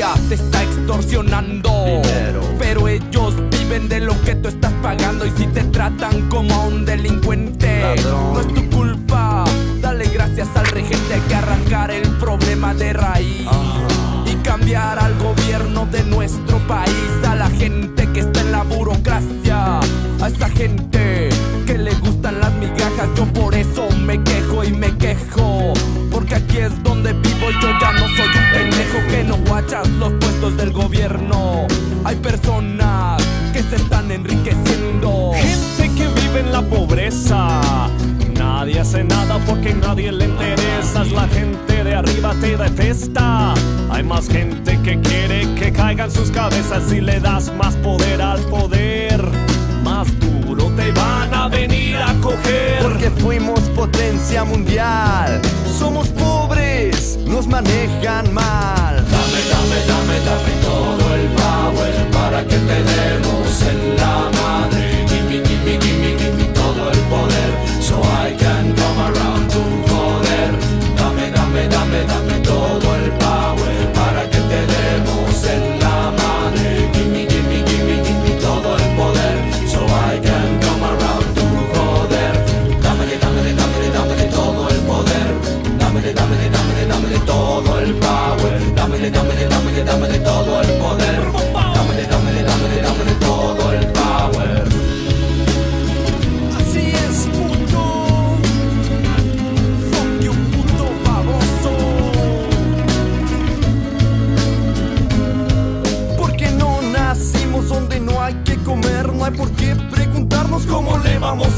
extorsionando. Pero ellos viven de lo que tú estás pagando y si te tratan como a un delincuente, no es tu culpa. Dale gracias al regente, hay que arrancar el problema de raíz y cambiar al gobierno de nuestro país, a la gente que está en la burocracia, a esa gente que le gustan las migajas. Yo por eso me quejo y me quejo, porque aquí es donde vivo. Que no guachas los puestos del gobierno. Hay personas que se están enriqueciendo. Gente que vive en la pobreza. Nadie hace nada porque nadie le interesas. La gente de arriba te detesta. Hay más gente que quiere que caigan sus cabezas y le das más poder al poder. Más duro te van a venir a coger. Porque fuimos potencia mundial. Somos pobres, nos manejan mal. Dame, dame, dame,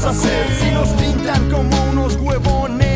hacer. Si nos pintan como unos huevones,